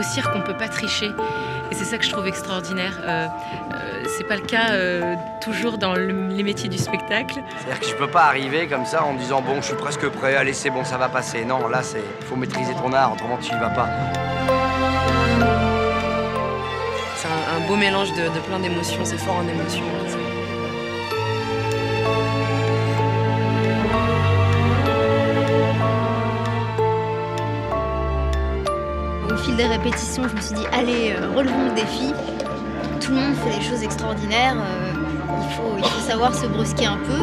au cirque, on ne peut pas tricher. Et c'est ça que je trouve extraordinaire. Euh, euh, c'est pas le cas euh, toujours dans les métiers du spectacle. C'est-à-dire que je peux pas arriver comme ça en disant bon, je suis presque prêt, allez, c'est bon, ça va passer. Non, là, c'est faut maîtriser ton art, autrement tu y vas pas. C'est un, beau mélange de, de plein d'émotions, c'est fort en émotions. Répétitions, je me suis dit, allez, euh, relevons le défi. Tout le monde fait des choses extraordinaires. Euh, il, faut, il faut savoir se brusquer un peu.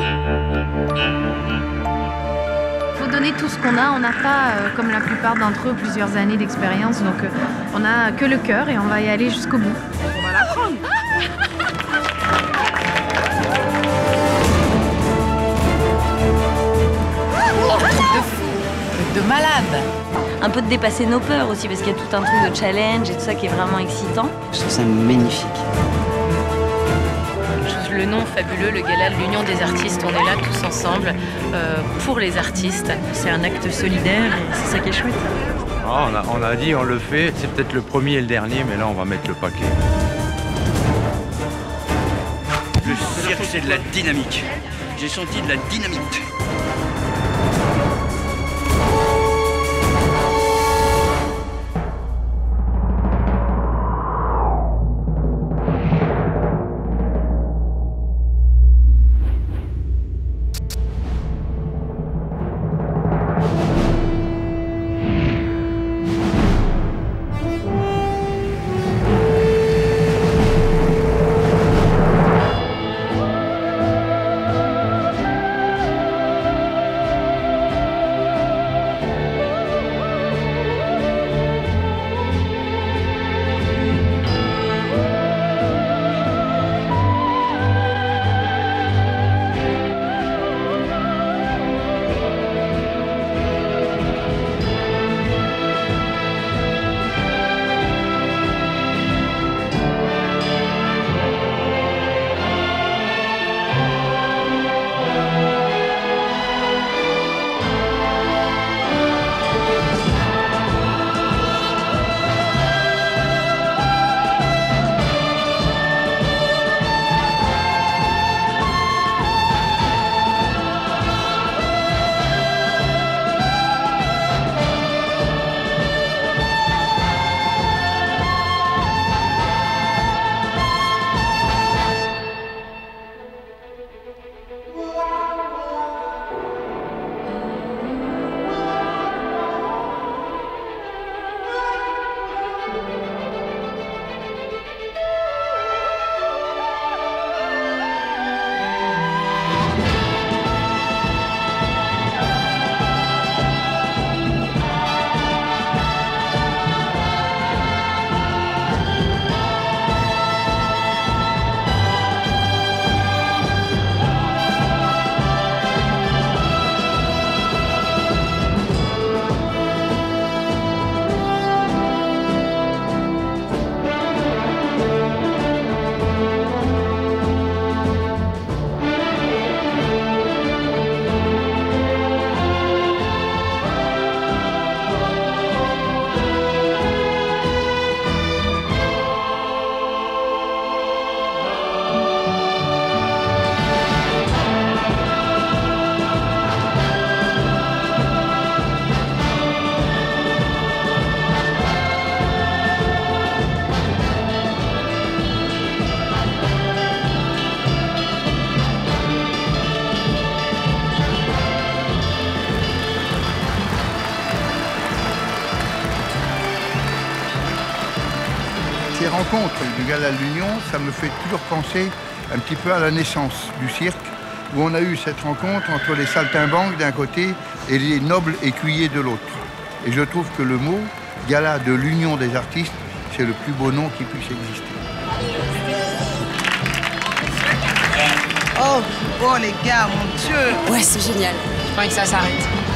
Il faut donner tout ce qu'on a. On n'a pas, euh, comme la plupart d'entre eux, plusieurs années d'expérience. Donc on n'a que le cœur et on va y aller jusqu'au bout. On va l'apprendre. de fou, de malade un peu de dépasser nos peurs aussi, parce qu'il y a tout un truc de challenge et tout ça qui est vraiment excitant. Je trouve ça magnifique. Le nom fabuleux, le gala de l'Union des artistes, on est là tous ensemble euh, pour les artistes. C'est un acte solidaire et c'est ça qui est chouette. Ah, on, a, on a dit, on le fait, c'est peut-être le premier et le dernier, mais là on va mettre le paquet. Le cirque, c'est de la dynamique. J'ai senti de la dynamite. Rencontre du Gala de l'Union, ça me fait toujours penser un petit peu à la naissance du cirque, où on a eu cette rencontre entre les saltimbanques d'un côté et les nobles écuyers de l'autre. Et je trouve que le mot Gala de l'Union des artistes, c'est le plus beau nom qui puisse exister. Oh, oh les gars, mon Dieu Ouais, c'est génial. Je crois que ça s'arrête.